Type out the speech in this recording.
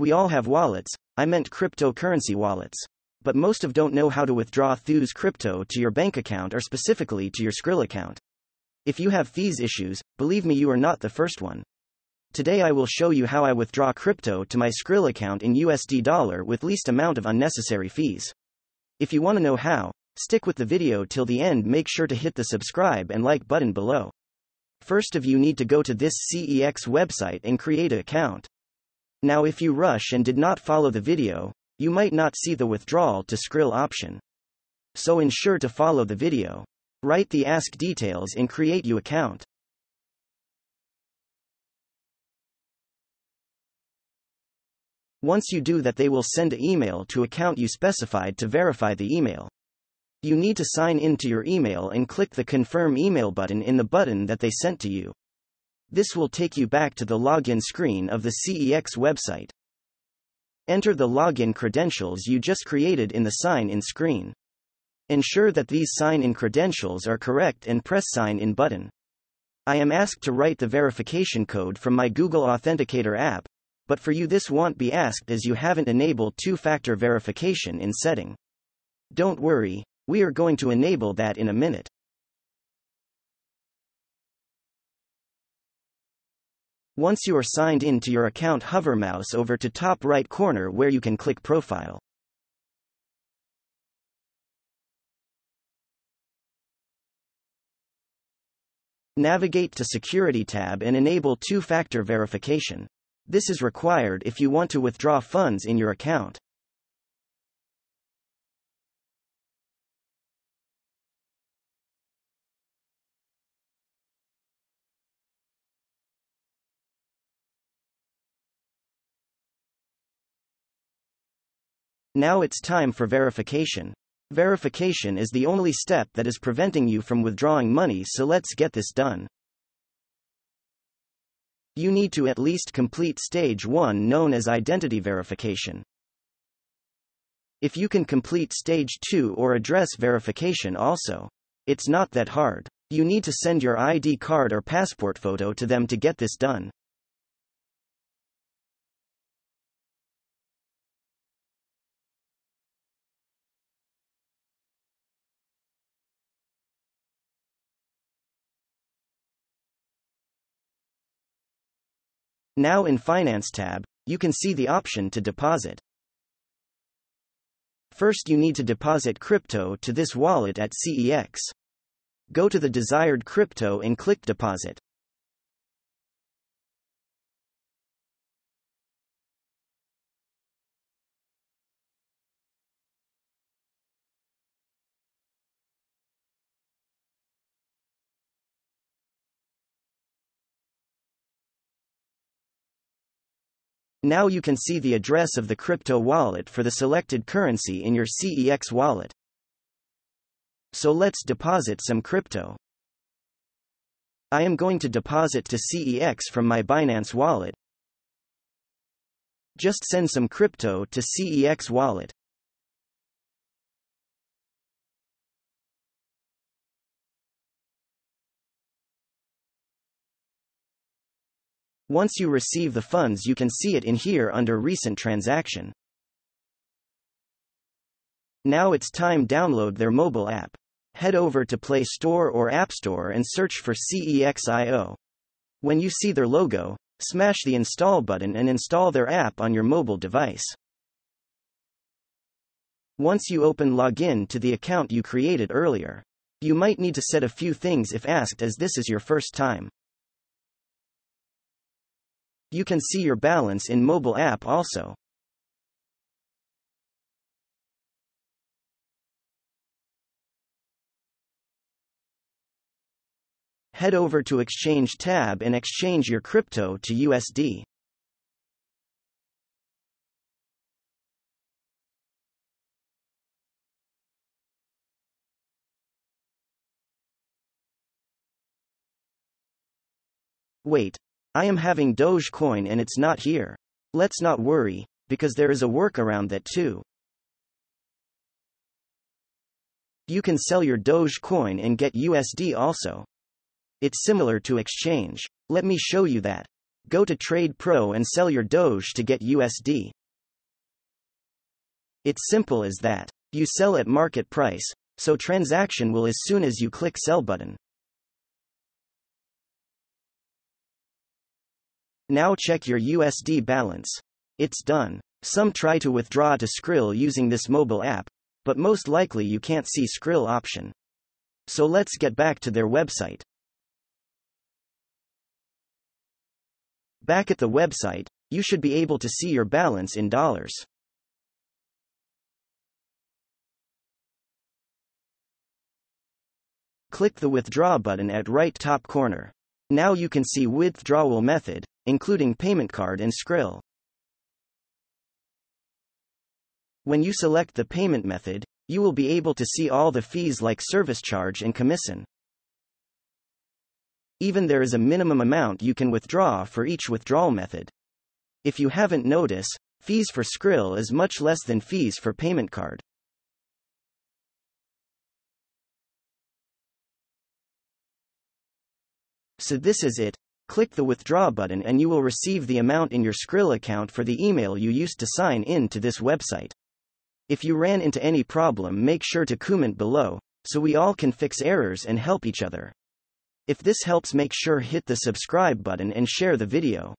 We all have wallets, I meant cryptocurrency wallets. But most of don't know how to withdraw Thews crypto to your bank account or specifically to your Skrill account. If you have fees issues, believe me you are not the first one. Today I will show you how I withdraw crypto to my Skrill account in USD dollar with least amount of unnecessary fees. If you want to know how, stick with the video till the end make sure to hit the subscribe and like button below. First of you need to go to this CEX website and create an account. Now if you rush and did not follow the video, you might not see the withdrawal to Skrill option. So ensure to follow the video. Write the ask details and create you account. Once you do that they will send an email to account you specified to verify the email. You need to sign in to your email and click the confirm email button in the button that they sent to you. This will take you back to the login screen of the CEX website. Enter the login credentials you just created in the sign in screen. Ensure that these sign in credentials are correct and press sign in button. I am asked to write the verification code from my Google Authenticator app, but for you this won't be asked as you haven't enabled two-factor verification in setting. Don't worry, we are going to enable that in a minute. Once you are signed in to your account hover mouse over to top right corner where you can click profile. Navigate to Security tab and enable two-factor verification. This is required if you want to withdraw funds in your account. Now it's time for verification. Verification is the only step that is preventing you from withdrawing money, so let's get this done. You need to at least complete stage 1 known as identity verification. If you can complete stage 2 or address verification also, it's not that hard. You need to send your ID card or passport photo to them to get this done. Now in Finance tab, you can see the option to deposit. First you need to deposit crypto to this wallet at CEX. Go to the desired crypto and click deposit. Now you can see the address of the crypto wallet for the selected currency in your CEX wallet. So let's deposit some crypto. I am going to deposit to CEX from my Binance wallet. Just send some crypto to CEX wallet. Once you receive the funds you can see it in here under recent transaction. Now it's time to download their mobile app. Head over to Play Store or App Store and search for CEXIO. When you see their logo, smash the install button and install their app on your mobile device. Once you open login to the account you created earlier, you might need to set a few things if asked as this is your first time. You can see your balance in mobile app also. Head over to Exchange tab and exchange your crypto to USD. Wait, I am having Dogecoin and it's not here. Let's not worry, because there is a workaround that too. You can sell your Dogecoin and get USD also. It's similar to exchange. Let me show you that. Go to Trade Pro and sell your Doge to get USD. It's simple as that. You sell at market price, so transaction will as soon as you click sell button. Now check your USD balance. It's done. Some try to withdraw to Skrill using this mobile app, but most likely you can't see Skrill option. So let's get back to their website. Back at the website, you should be able to see your balance in dollars. Click the withdraw button at right top corner. Now you can see withdrawal method, including payment card and Skrill. When you select the payment method, you will be able to see all the fees like service charge and commission. Even there is a minimum amount you can withdraw for each withdrawal method. If you haven't noticed, fees for Skrill is much less than fees for payment card. So this is it. Click the withdraw button and you will receive the amount in your Skrill account for the email you used to sign in to this website. If you ran into any problem, make sure to comment below so we all can fix errors and help each other. If this helps, make sure hit the subscribe button and share the video.